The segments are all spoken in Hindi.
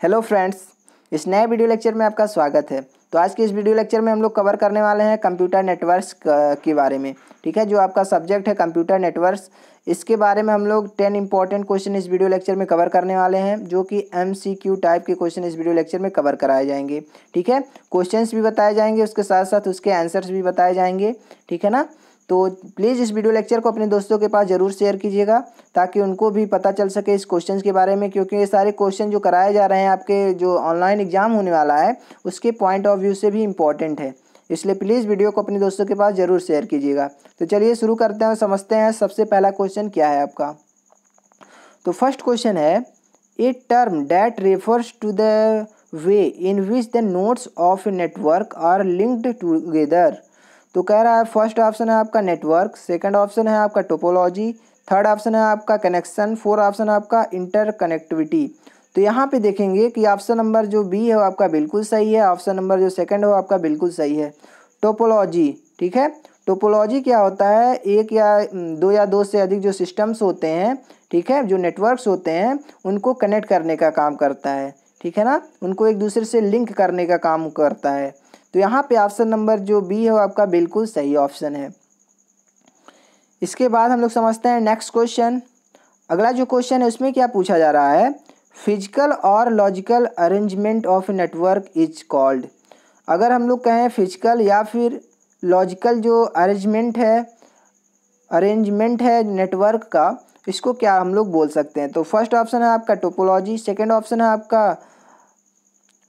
हेलो फ्रेंड्स, इस नए वीडियो लेक्चर में आपका स्वागत है। तो आज के इस वीडियो लेक्चर में हम लोग कवर करने वाले हैं कंप्यूटर नेटवर्क्स के बारे में, ठीक है? जो आपका सब्जेक्ट है कंप्यूटर नेटवर्क्स, इसके बारे में हम लोग टेन इंपॉर्टेंट क्वेश्चन इस वीडियो लेक्चर में कवर करने वाले हैं, जो कि एमसीक्यू टाइप के क्वेश्चन इस वीडियो लेक्चर में कवर कराए जाएँगे, ठीक है? क्वेश्चन भी बताए जाएँगे, उसके साथ साथ उसके आंसर्स भी बताए जाएँगे, ठीक है ना? तो प्लीज़ इस वीडियो लेक्चर को अपने दोस्तों के पास ज़रूर शेयर कीजिएगा, ताकि उनको भी पता चल सके इस क्वेश्चन के बारे में, क्योंकि ये सारे क्वेश्चन जो कराए जा रहे हैं आपके, जो ऑनलाइन एग्ज़ाम होने वाला है, उसके पॉइंट ऑफ़ व्यू से भी इंपॉर्टेंट है। इसलिए प्लीज़ वीडियो को अपने दोस्तों के पास ज़रूर शेयर कीजिएगा। तो चलिए शुरू करते हैं और समझते हैं सबसे पहला क्वेश्चन क्या है आपका। तो फ़र्स्ट क्वेश्चन है a term that refers to the way in which the nodes of network are linked together तो कह रहा है फ़र्स्ट ऑप्शन है आपका नेटवर्क सेकंड ऑप्शन है आपका टोपोलॉजी थर्ड ऑप्शन है आपका कनेक्शन फोर्थ ऑप्शन है आपका इंटर कनेक्टिविटी तो यहाँ पे देखेंगे कि ऑप्शन नंबर जो बी है वो आपका बिल्कुल सही है ऑप्शन नंबर जो सेकंड है वो आपका बिल्कुल सही है. टोपोलॉजी ठीक है? टोपोलॉजी क्या होता है? एक या दो या दो से अधिक जो सिस्टम्स होते हैं, ठीक है, जो नेटवर्क्स होते हैं, उनको कनेक्ट करने का काम करता है, ठीक है ना? उनको एक दूसरे से लिंक करने का काम करता है. तो यहाँ पे ऑप्शन नंबर जो बी है वो आपका बिल्कुल सही ऑप्शन है। इसके बाद हम लोग समझते हैं नेक्स्ट क्वेश्चन अगला जो क्वेश्चन है उसमें क्या पूछा जा रहा है? फ़िज़िकल और logical arrangement of network is called अगर हम लोग कहें फ़िज़िकल या फिर लॉजिकल जो अरेंजमेंट है अरेंजमेंट है नेटवर्क का, इसको क्या हम लोग बोल सकते हैं? तो फ़र्स्ट ऑप्शन है आपका टोपोलॉजी सेकंड ऑप्शन है आपका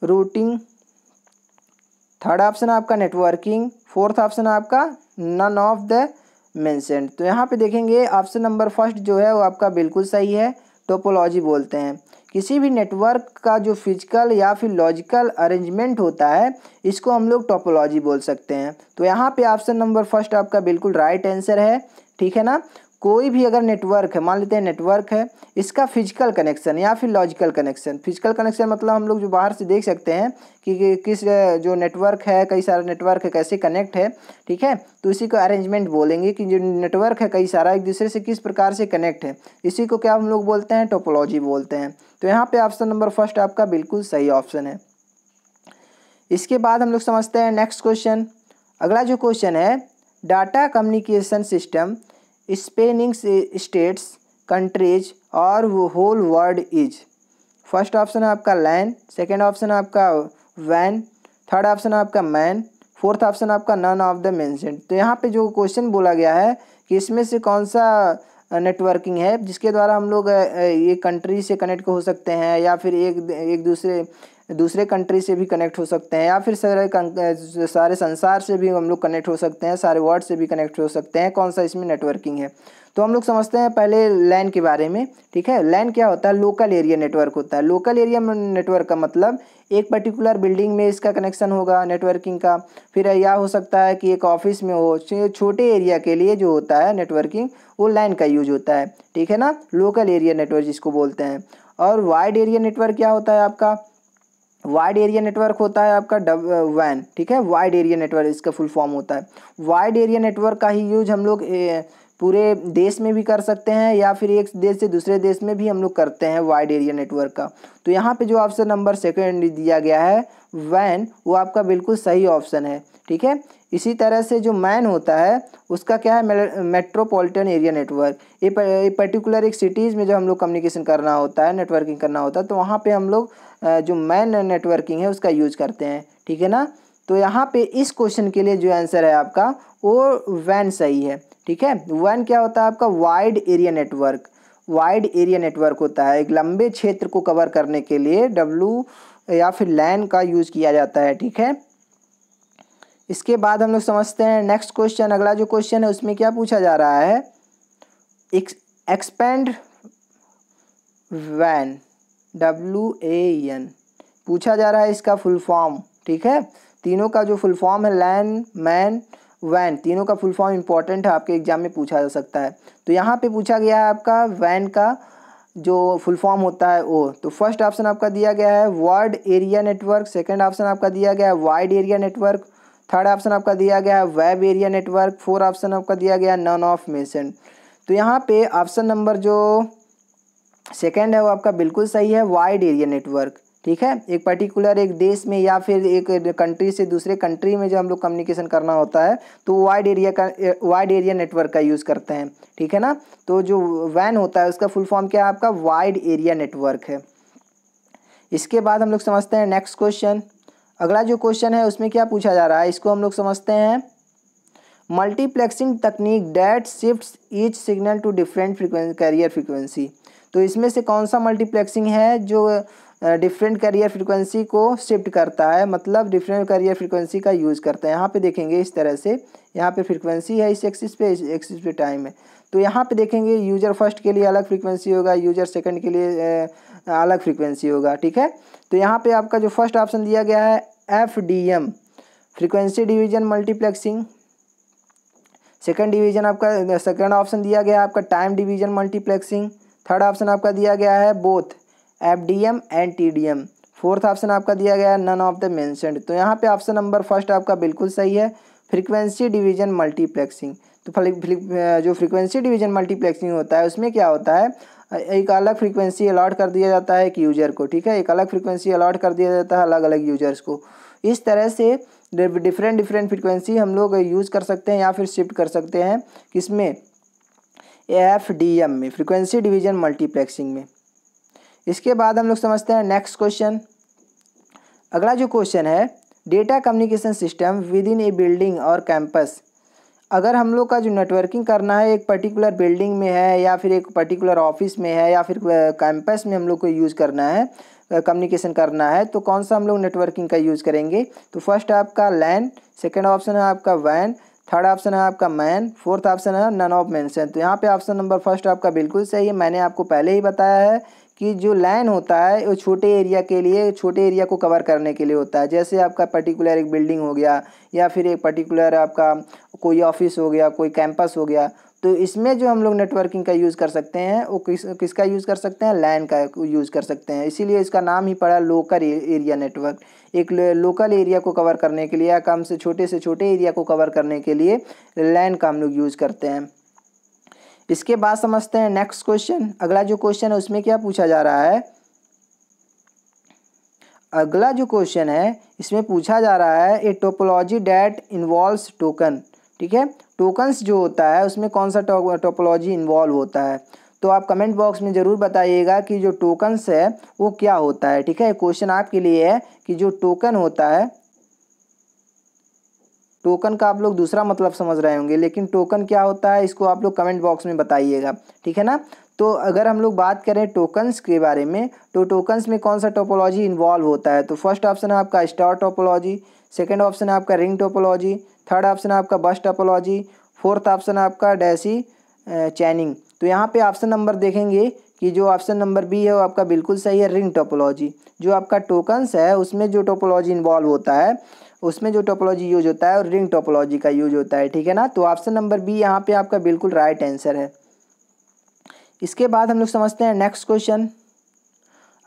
रूटिंग थर्ड ऑप्शन आपका नेटवर्किंग फोर्थ ऑप्शन आपका नन ऑफ़ द मैंसेंट तो यहाँ पे देखेंगे ऑप्शन नंबर फ़र्स्ट जो है वो आपका बिल्कुल सही है। टोपोलॉजी बोलते हैं। किसी भी नेटवर्क का जो फ़िज़िकल या फिर लॉजिकल अरेंजमेंट होता है, इसको हम लोग टोपोलॉजी बोल सकते हैं। तो यहाँ पे ऑप्शन नंबर फ़र्स्ट आपका बिल्कुल राइट आंसर है। ठीक है ना? कोई भी अगर नेटवर्क है मान लेते हैं नेटवर्क है इसका फ़िज़िकल कनेक्शन या फिर लॉजिकल कनेक्शन फ़िज़िकल कनेक्शन मतलब हम लोग जो बाहर से देख सकते हैं कि, कि किस जो नेटवर्क है कई सारा नेटवर्क है कैसे कनेक्ट है ठीक है? तो इसी को अरेंजमेंट बोलेंगे कि जो नेटवर्क है कई सारा एक दूसरे से किस प्रकार से कनेक्ट है। इसी को क्या हम लोग बोलते हैं? टोपोलॉजी बोलते हैं। तो यहाँ पर ऑप्शन नंबर फ़र्स्ट आपका बिल्कुल सही ऑप्शन है। इसके बाद हम लोग समझते हैं नेक्स्ट क्वेश्चन अगला जो क्वेश्चन है data communication system spanning states countries और वो whole world is first option है आपका लैन सेकेंड ऑप्शन आपका वैन थर्ड ऑप्शन आपका मैन फोर्थ ऑप्शन आपका नन ऑफ़ द मेंशनड तो यहाँ पे जो क्वेश्चन बोला गया है कि इसमें से कौन सा नेटवर्किंग है, जिसके द्वारा हम लोग ये कंट्री से कनेक्ट हो सकते हैं या फिर एक एक दूसरे दूसरे कंट्री से भी कनेक्ट हो सकते हैं, या फिर सारे सारे संसार से भी हम लोग कनेक्ट हो सकते हैं, सारे वर्ड से भी कनेक्ट हो सकते हैं, कौन सा इसमें नेटवर्किंग है। तो हम लोग समझते हैं पहले लैन के बारे में, ठीक है? लैन क्या होता है? लोकल एरिया नेटवर्क होता है। लोकल एरिया नेटवर्क का मतलब एक पर्टिकुलर बिल्डिंग में इसका कनेक्शन होगा नेटवर्किंग का। फिर यह हो सकता है कि एक ऑफ़िस में हो छोटे एरिया के लिए जो होता है नेटवर्किंग वो लाइन का यूज़ होता है। ठीक है ना? लोकल एरिया नेटवर्क जिसको बोलते हैं। और वाइड एरिया नेटवर्क क्या होता है आपका? वाइड एरिया नेटवर्क होता है आपका डब वैन ठीक है? वाइड एरिया नेटवर्क इसका फुल फॉर्म होता है। वाइड एरिया नेटवर्क का ही यूज़ हम लोग पूरे देश में भी कर सकते हैं या फिर एक देश से दूसरे देश में भी हम लोग करते हैं वाइड एरिया नेटवर्क का। तो यहाँ पे जो ऑप्शन नंबर सेकेंड दिया गया है वैन वो आपका बिल्कुल सही ऑप्शन है, ठीक है? इसी तरह से जो मैन होता है, उसका क्या है? मेट्रोपॉलिटन एरिया नेटवर्क ये पर्टिकुलर एक सिटीज़ में जो हम लोग कम्युनिकेशन करना होता है नेटवर्किंग करना होता है तो वहाँ पे हम लोग जो मैन नेटवर्किंग है, उसका यूज़ करते हैं, ठीक है ना? तो यहाँ पे इस क्वेश्चन के लिए जो आंसर है आपका, वो वैन सही है, ठीक है? वैन क्या होता है आपका? Wide area network. Wide area network होता है, एक लंबे क्षेत्र को कवर करने के लिए डब्लू या फिर लैन का यूज़ किया जाता है, ठीक है? इसके बाद हम लोग समझते हैं नेक्स्ट क्वेश्चन अगला जो क्वेश्चन है, उसमें क्या पूछा जा रहा है? एक्सपेंड वैन डब्लू ए एन पूछा जा रहा है इसका फुल फॉर्म ठीक है? तीनों का जो फुल फॉर्म है लैन मैन वैन तीनों का फुल फॉर्म इंपॉर्टेंट है, आपके एग्ज़ाम में पूछा जा सकता है। तो यहाँ पे पूछा गया है आपका वैन का जो फुल फॉर्म होता है वो। तो फ़र्स्ट ऑप्शन आपका दिया गया है word area network second option आपका दिया गया है wide area network third option आपका दिया गया है web area network fourth option आपका दिया गया है नन ऑफ़ मेसन तो यहाँ पे ऑप्शन नंबर जो सेकेंड है, वो आपका बिल्कुल सही है वाइड एरिया नेटवर्क ठीक है? एक पर्टिकुलर एक देश में या फिर एक कंट्री से दूसरे कंट्री में जब हम लोग कम्युनिकेशन करना होता है तो वाइड एरिया का वाइड एरिया नेटवर्क का यूज़ करते हैं, ठीक है ना? तो जो वैन होता है, उसका फुल फॉर्म क्या है आपका? वाइड एरिया नेटवर्क है। इसके बाद हम लोग समझते हैं नेक्स्ट क्वेश्चन अगला जो क्वेश्चन है, उसमें क्या पूछा जा रहा है? इसको हम लोग समझते हैं। मल्टीप्लेक्सिंग तकनीक that shift each signal to different frequency carrier frequency तो इसमें से कौन सा मल्टीप्लेक्सिंग है जो डिफरेंट करियर फ्रिक्वेंसी को शिफ्ट करता है? मतलब डिफरेंट करियर फ्रिक्वेंसी का यूज़ करता है। यहाँ पे देखेंगे इस तरह से। यहाँ पे फ्रिक्वेंसी है इस एक्सिस पे, इस एक्सिस पे टाइम है। तो यहाँ पे देखेंगे यूज़र फ़र्स्ट के लिए अलग फ्रिक्वेंसी होगा यूज़र सेकंड के लिए अलग फ्रिक्वेंसी होगा, ठीक है? तो यहाँ पे आपका जो फ़र्स्ट ऑप्शन दिया गया है F D M frequency division multiplexing second division आपका सेकेंड ऑप्शन दिया गया है आपका time division multiplexing third option आपका दिया गया है both F D M and T D M fourth option आपका दिया गया है नन ऑफ़ द मैंशनड तो यहाँ पे ऑप्शन नंबर फ़र्स्ट आपका बिल्कुल सही है फ्रीक्वेंसी डिवीज़न मल्टीप्लेक्सिंग तो जो फ्रीक्वेंसी डिवीज़न मल्टीप्लेक्सिंग होता है, उसमें क्या होता है? एक अलग फ्रीक्वेंसी अलॉट कर दिया जाता है एक यूज़र को, ठीक है? एक अलग फ्रीक्वेंसी अलॉट कर दिया जाता है अलग अलग यूज़र्स को. इस तरह से डिफरेंट डिफरेंट फ्रीक्वेंसी हम लोग यूज़ कर सकते हैं या फिर शिफ्ट कर सकते हैं, किसमें? एफ़ डी एम में फ्रीक्वेंसी डिवीज़न मल्टीप्लेक्सिंग में। इसके बाद हम लोग समझते हैं नेक्स्ट क्वेश्चन अगला जो क्वेश्चन है data communication system within a building और कैंपस अगर हम लोग का जो नेटवर्किंग करना है, एक पर्टिकुलर बिल्डिंग में है, या फिर एक पर्टिकुलर ऑफ़िस में है, या फिर कैंपस में हम लोग को यूज़ करना है कम्युनिकेशन करना है तो कौन सा हम लोग नेटवर्किंग का यूज़ करेंगे? तो फ़र्स्ट आपका लैन सेकेंड ऑप्शन है आपका वैन थर्ड ऑप्शन है आपका मैन फोर्थ ऑप्शन है नन ऑफ़ मैंसन तो यहाँ पे ऑप्शन नंबर फ़र्स्ट आपका बिल्कुल सही है। मैंने आपको पहले ही बताया है कि जो लाइन होता है, वो छोटे एरिया के लिए, छोटे एरिया को कवर करने के लिए होता है। जैसे आपका पर्टिकुलर एक बिल्डिंग हो गया, या फिर एक पर्टिकुलर आपका कोई ऑफ़िस हो गया, कोई कैंपस हो गया तो इसमें जो हम लोग नेटवर्किंग का यूज़ कर सकते हैं, वो किस, किसका यूज़ कर सकते हैं? लैन का यूज़ कर सकते हैं। इसीलिए इसका नाम ही पड़ा लोकल एरिया नेटवर्क एक लोकल एरिया को कवर करने के लिए या कम से छोटे से छोटे एरिया को कवर करने के लिए लैंड का हम लोग यूज़ करते हैं। इसके बाद समझते हैं नेक्स्ट क्वेश्चन अगला जो क्वेश्चन है, उसमें क्या पूछा जा रहा है? अगला जो क्वेश्चन है, इसमें पूछा जा रहा है a topology that involves token ठीक है? टोकन्स जो होता है, उसमें कौन सा टोपोलॉजी इन्वॉल्व होता है? तो आप कमेंट बॉक्स में ज़रूर बताइएगा कि जो टोकन्स है, वो क्या होता है, ठीक है? क्वेश्चन आपके लिए है कि जो टोकन होता है टोकन का आप लोग दूसरा मतलब समझ रहे होंगे, लेकिन टोकन क्या होता है, इसको आप लोग कमेंट बॉक्स में बताइएगा, ठीक है ना? तो अगर हम लोग बात करें टोकन्स के बारे में तो टोकन्स में कौन सा टोपोलॉजी इन्वॉल्व होता है? तो फ़र्स्ट ऑप्शन है आपका स्टार टोपोलॉजी सेकेंड ऑप्शन है आपका रिंग टोपोलॉजी थर्ड ऑप्शन है आपका बस टोपोलॉजी फोर्थ ऑप्शन है आपका डैसी चैनिंग तो यहाँ पे ऑप्शन नंबर देखेंगे कि जो ऑप्शन नंबर बी है वो आपका बिल्कुल सही है रिंग टोपोलॉजी जो आपका टोकन्स है, उसमें जो टोपोलॉजी इन्वॉल्व होता है, उसमें जो टोपोलॉजी यूज़ होता है, और रिंग टोपोलॉजी का यूज़ होता है, ठीक है ना? तो ऑप्शन नंबर बी यहाँ पे आपका बिल्कुल राइट आंसर है। इसके बाद हम लोग समझते हैं नेक्स्ट क्वेश्चन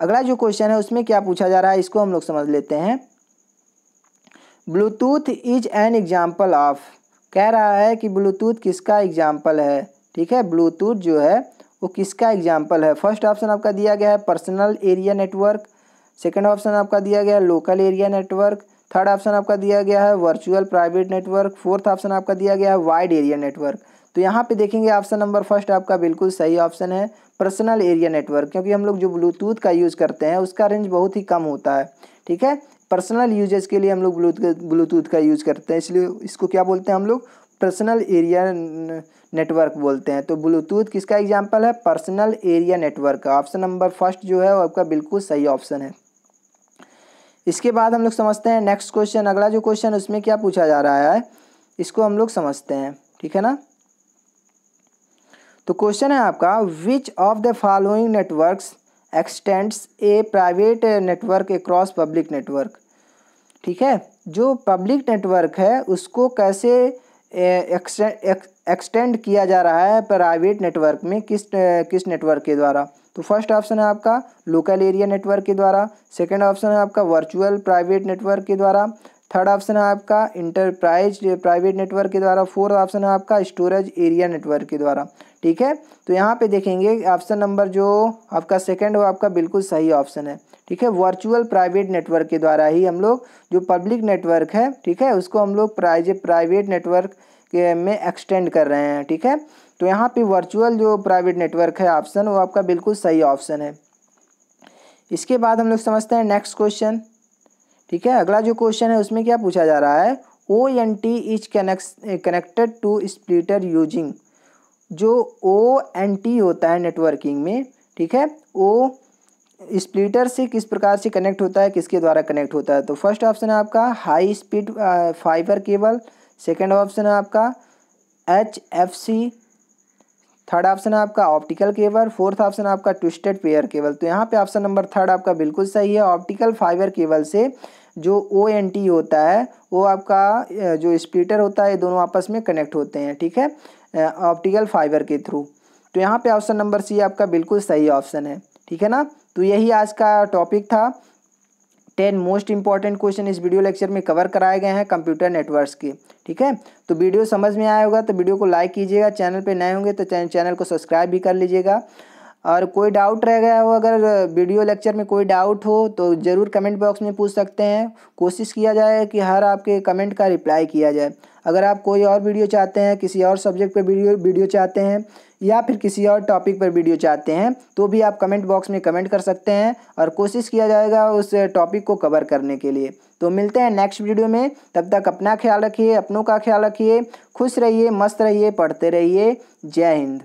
अगला जो क्वेश्चन है, उसमें क्या पूछा जा रहा है, इसको हम लोग समझ लेते हैं। Bluetooth is an example of कह रहा है कि ब्लूटूथ किसका एग्ज़ाम्पल है? ठीक है? ब्लूटूथ जो है, वो किसका एग्ज़ाम्पल है? फ़र्स्ट ऑप्शन आपका दिया गया है personal area network second option आपका दिया गया है local area network third option आपका दिया गया है virtual private network fourth option आपका दिया गया है वाइड एरिया नेटवर्क तो यहाँ पे देखेंगे ऑप्शन नंबर फ़र्स्ट आपका बिल्कुल सही ऑप्शन है पर्सनल एरिया नेटवर्क क्योंकि हम लोग जो ब्लूटूथ का यूज़ करते हैं, उसका रेंज बहुत ही कम होता है। ठीक है? पर्सनल यूजेज के लिए हम लोग ब्लूटूथ का यूज़ करते हैं। इसलिए इसको क्या बोलते हैं हम लोग? पर्सनल एरिया नेटवर्क बोलते हैं। तो ब्लूटूथ किसका एग्ज़ाम्पल है? पर्सनल एरिया नेटवर्क का। ऑप्शन नंबर फ़र्स्ट जो है, वो आपका बिल्कुल सही ऑप्शन है। इसके बाद हम लोग समझते हैं नेक्स्ट क्वेश्चन अगला जो क्वेश्चन उसमें क्या पूछा जा रहा है? इसको हम लोग समझते हैं। ठीक है ना? तो क्वेश्चन है आपका which of the following networks extends a private network across public network ठीक है? जो पब्लिक नेटवर्क है, उसको कैसे एक्सटेंड किया जा रहा है प्राइवेट नेटवर्क में किस किस नेटवर्क के द्वारा? तो फ़र्स्ट ऑप्शन है आपका लोकल एरिया नेटवर्क के द्वारा सेकंड ऑप्शन है आपका वर्चुअल प्राइवेट नेटवर्क के द्वारा थर्ड ऑप्शन है आपका इंटरप्राइज प्राइवेट नेटवर्क के द्वारा फोर्थ ऑप्शन है आपका स्टोरेज एरिया नेटवर्क के द्वारा। ठीक है? तो यहाँ पे देखेंगे ऑप्शन नंबर जो आपका सेकंड वो आपका बिल्कुल सही ऑप्शन है। ठीक है? वर्चुअल प्राइवेट नेटवर्क के द्वारा ही हम लोग जो पब्लिक नेटवर्क है, ठीक है? उसको हम लोग प्राइवेट नेटवर्क में एक्सटेंड कर रहे हैं, ठीक है? तो यहाँ पे वर्चुअल जो प्राइवेट नेटवर्क है ऑप्शन वो आपका बिल्कुल सही ऑप्शन है। इसके बाद हम लोग समझते हैं नेक्स्ट क्वेश्चन ठीक है? अगला जो क्वेश्चन है, उसमें क्या पूछा जा रहा है? O N T is connected to splitter using जो ओ एन टी होता है नेटवर्किंग में, ठीक है? ओ स्प्लिटर से किस प्रकार से कनेक्ट होता है, किसके द्वारा कनेक्ट होता है? तो फ़र्स्ट ऑप्शन है आपका high speed fibre cable second option है आपका H F C third option है आपका ऑप्टिकल केबल फोर्थ ऑप्शन आपका ट्विस्टेड पेयर केबल तो यहाँ पे ऑप्शन नंबर थर्ड आपका बिल्कुल सही है. ऑप्टिकल फाइबर केबल से जो ओ एन टी होता है, वो आपका जो स्प्लिटर होता है दोनों आपस में कनेक्ट होते हैं, ठीक है? ऑप्टिकल फाइबर के थ्रू तो यहाँ पे ऑप्शन नंबर सी आपका बिल्कुल सही ऑप्शन है. ठीक है ना? तो यही आज का टॉपिक था। टेन मोस्ट इंपॉर्टेंट क्वेश्चन इस वीडियो लेक्चर में कवर कराए गए हैं कंप्यूटर नेटवर्क्स के। ठीक है? तो वीडियो समझ में आया होगा तो वीडियो को लाइक कीजिएगा। चैनल पे नए होंगे तो चैनल को सब्सक्राइब भी कर लीजिएगा। और कोई डाउट रह गया हो, अगर वीडियो लेक्चर में कोई डाउट हो तो ज़रूर कमेंट बॉक्स में पूछ सकते हैं। कोशिश किया जाए कि हर आपके कमेंट का रिप्लाई किया जाए। अगर आप कोई और वीडियो चाहते हैं, किसी और सब्जेक्ट पर वीडियो वीडियो चाहते हैं, या फिर किसी और टॉपिक पर वीडियो चाहते हैं तो भी आप कमेंट बॉक्स में कमेंट कर सकते हैं और कोशिश किया जाएगा उस टॉपिक को कवर करने के लिए। तो मिलते हैं नेक्स्ट वीडियो में। तब तक अपना ख्याल रखिए, अपनों का ख्याल रखिए, खुश रहिए, मस्त रहिए, पढ़ते रहिए। जय हिंद।